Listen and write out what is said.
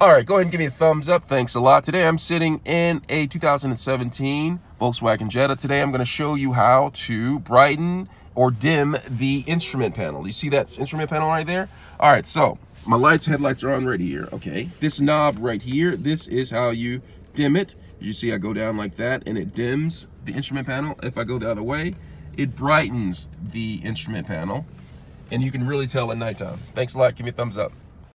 All right, go ahead and give me a thumbs up. Thanks a lot. Today I'm sitting in a 2017 Volkswagen Jetta. Today I'm going to show you how to brighten or dim the instrument panel. You see that instrument panel right there? All right, so my lights, headlights are on right here. Okay, this knob right here, this is how you dim it. You see I go down like that and it dims the instrument panel. If I go the other way, it brightens the instrument panel and you can really tell at nighttime. Thanks a lot. Give me a thumbs up.